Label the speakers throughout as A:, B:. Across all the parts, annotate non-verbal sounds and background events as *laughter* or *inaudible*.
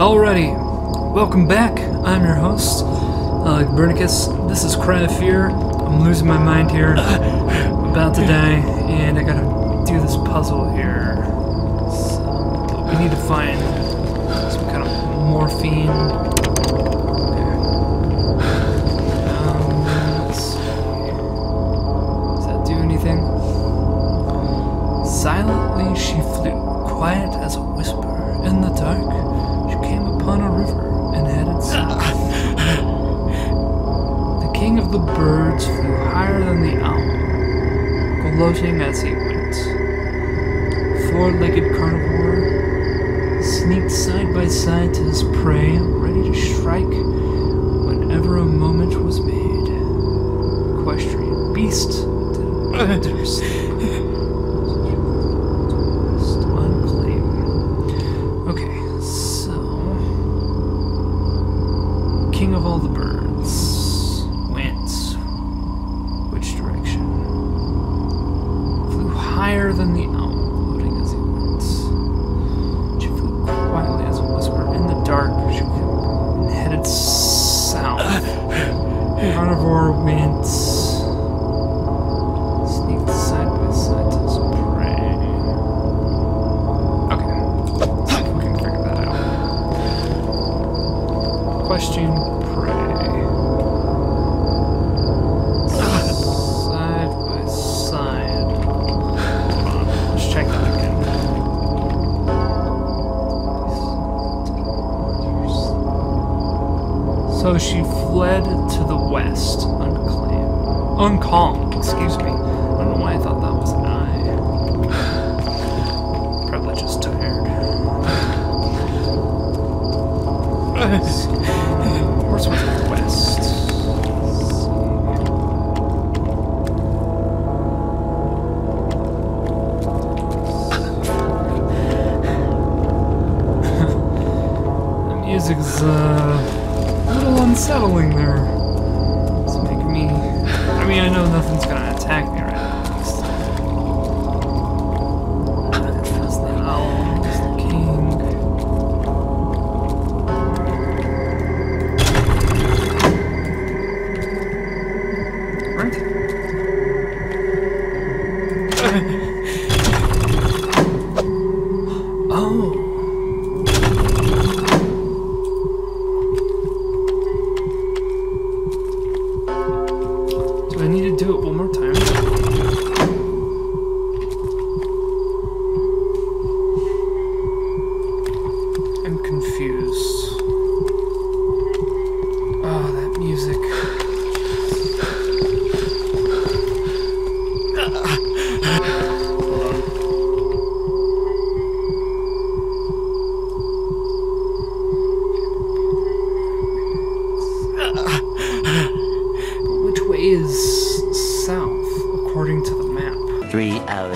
A: Alrighty, welcome back. I'm your host, uh, Bernicus. This is Cry of Fear. I'm losing my mind here, about to die, and I gotta do this puzzle here. So, we need to find some kind of morphine. Does that do anything? Silently she flew, quiet as a whisper. In the dark, upon a river and headed south. the king of the birds flew higher than the owl, gloating as he went. Four-legged carnivore sneaked side by side to his prey, ready to strike whenever a moment was made. Equestrian beast did, did than the So she fled to the west, unclaimed. Uncalmed, excuse me. I don't know why I thought that was an eye. *sighs* Probably just tired. *sighs* Where's the west? *laughs* the music's uh, a little unsettling there. It's making me. I mean, I know nothing's gonna attack me right now. Do I need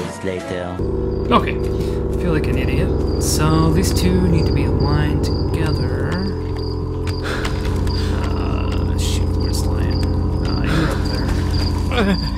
B: hours later.
A: Okay, I feel like an idiot. So these two need to be aligned together. *sighs* Uh, shoot, where's lion? Uh, you're up there. *laughs*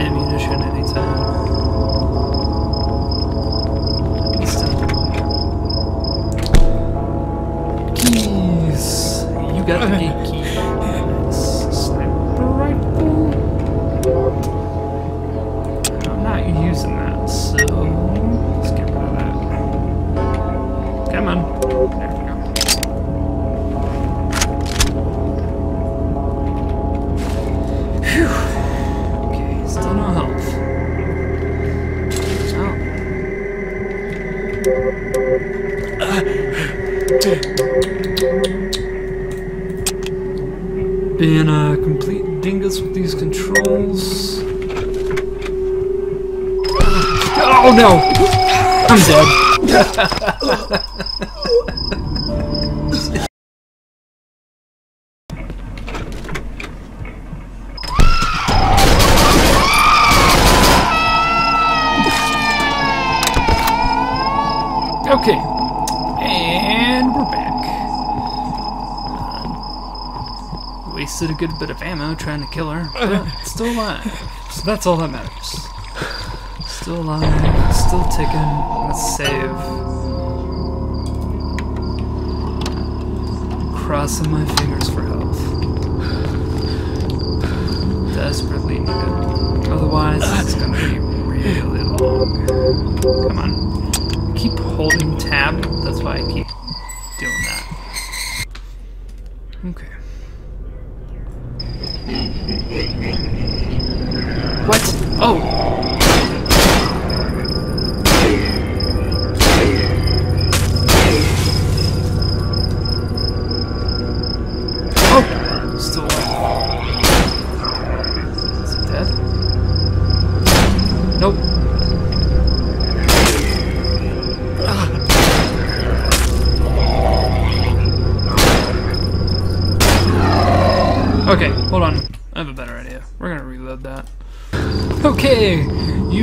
A: ammunition anytime. At least in- Keys. You got the Being a uh, complete dingus with these controls. Oh no! I'm dead. *laughs* wasted a good bit of ammo trying to kill her, *laughs* but still alive. So that's all that matters. Still alive, still ticking. Let's save. Crossing my fingers for health. Desperately need it. Otherwise, it's gonna be really long. Come on keep holding tab. That's why I keep Oh!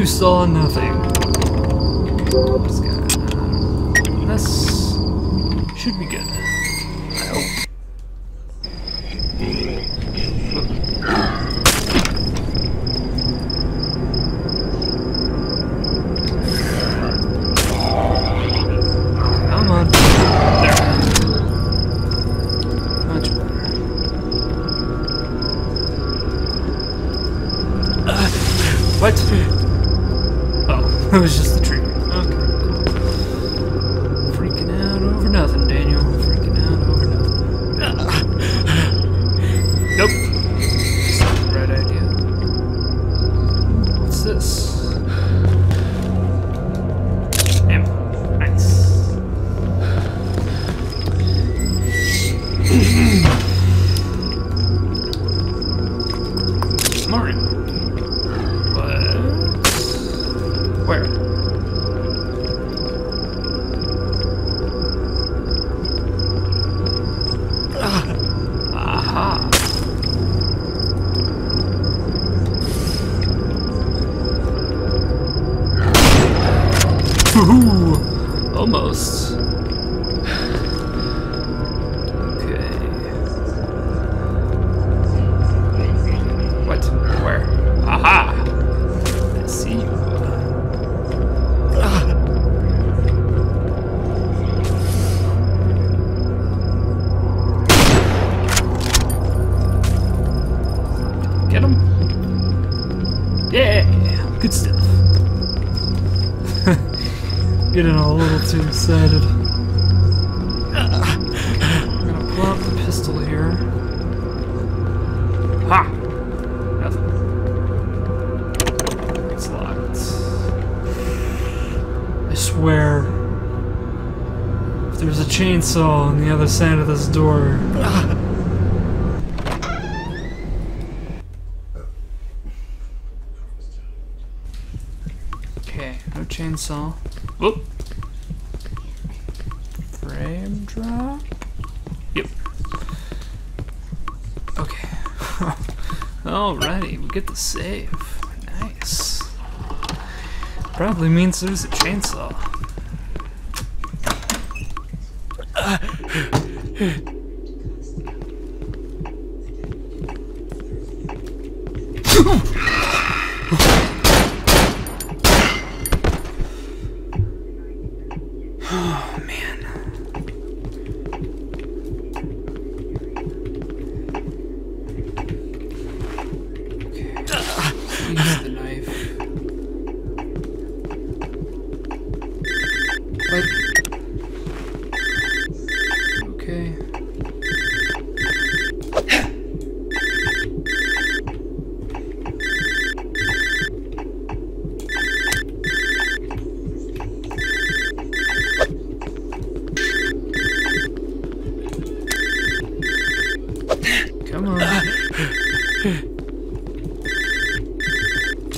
A: You saw nothing. This should be good. Yeah! Good stuff. *laughs* Getting a little too excited. I'm gonna pull out the pistol here. Ha! Nothing. It's locked. I swear. If there's a chainsaw on the other side of this door. Okay, no chainsaw. Whoop. Frame drop. Yep. Okay. *laughs* Alrighty, we get the save. Nice. Probably means there's a chainsaw. *laughs* I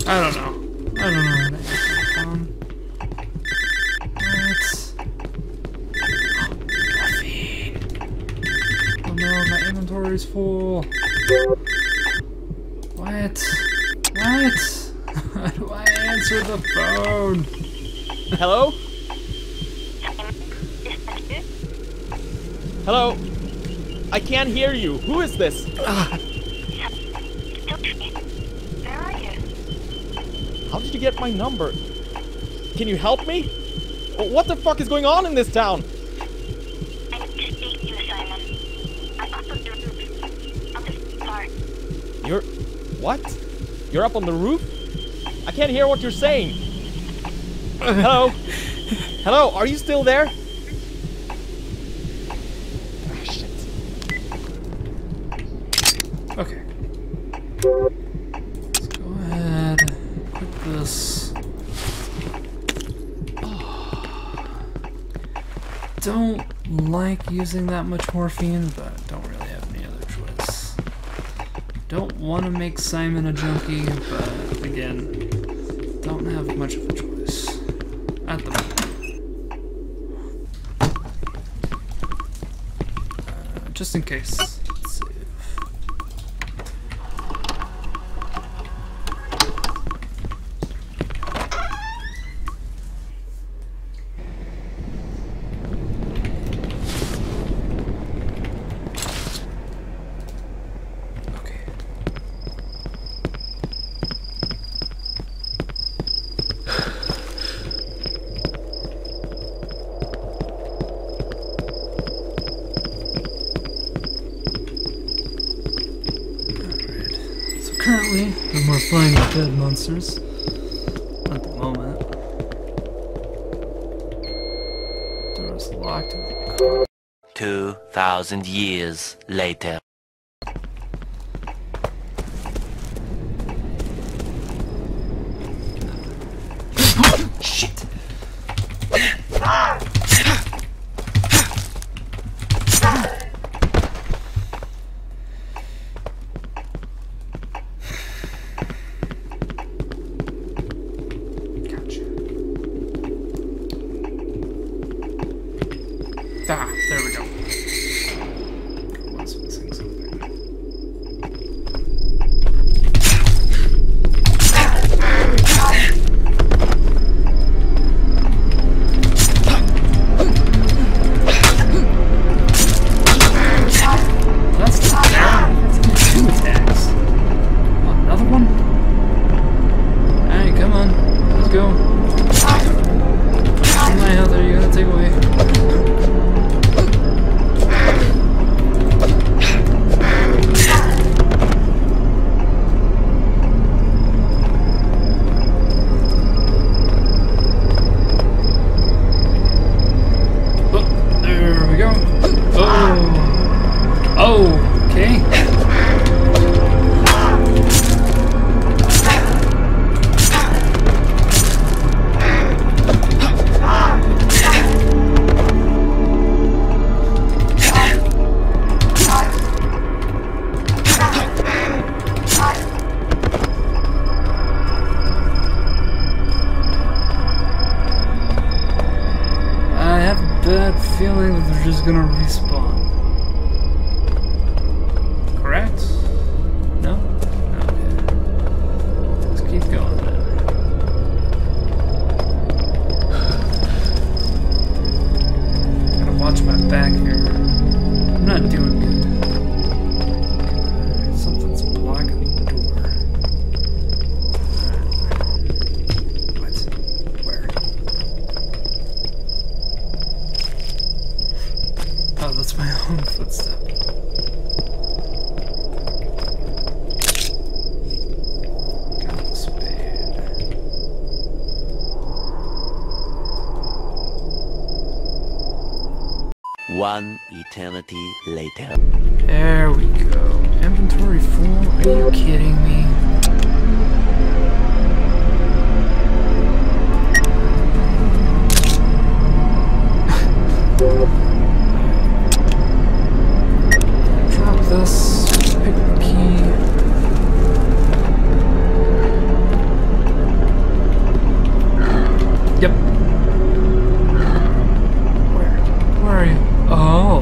A: don't know. I don't know how to answer the phone. What? Caffeine. Oh no, my inventory's full. What? What? *laughs* How do I answer the phone?
B: Hello? Hello? Can't hear you. Who is this?
C: Where are you?
B: How did you get my number? Can you help me? What the fuck is going on in this town?
C: I need to speak to you, Simon. I'm up on the roof. Far.
B: You're. What? You're up on the roof? I can't hear what you're saying. Hello? Hello? Are you still there?
A: Don't like using that much morphine, but don't really have any other choice. Don't want to make Simon a junkie, but again, don't have much of a choice at the moment. Uh, just in case. Let's save. Okay. Alright. So currently, no more flying with dead monsters. At the moment. Door is locked in the car.
D: 2,000 years later.
A: Shit! One
D: eternity later.
A: There we go. Inventory full? Are you kidding me? Drop this. Pick the key. Yep, Oh.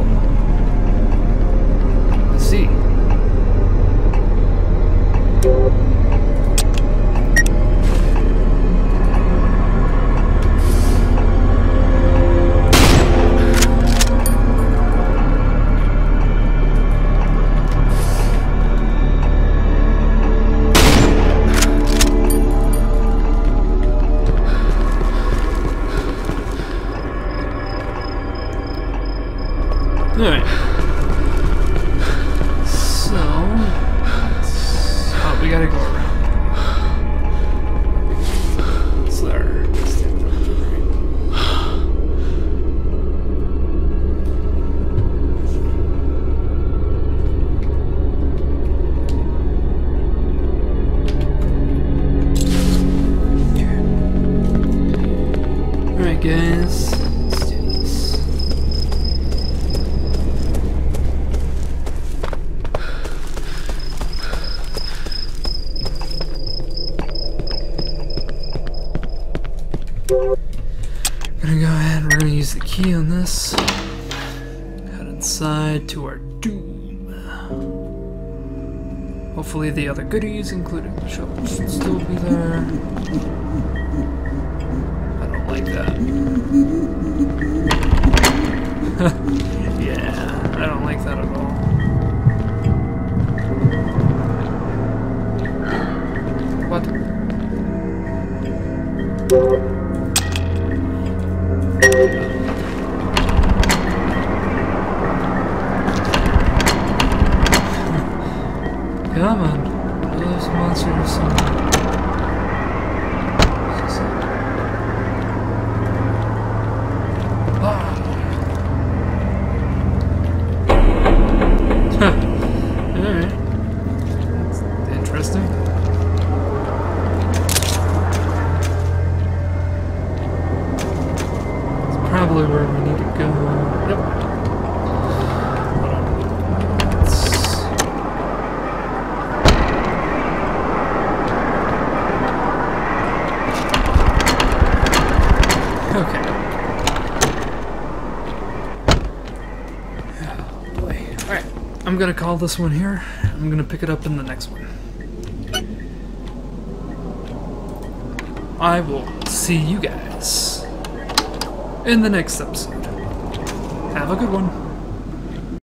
A: Alright. So... So, oh, we gotta go key on this. Head inside to our doom. Hopefully the other goodies, including the shovel, should still be there. I don't like that. *laughs* yeah, I don't like that at all. What? Probably where we need to go. Okay. Oh, boy. Alright, I'm gonna call this one here. I'm gonna pick it up in the next one. I will see you guys in the next episode. Have a good one.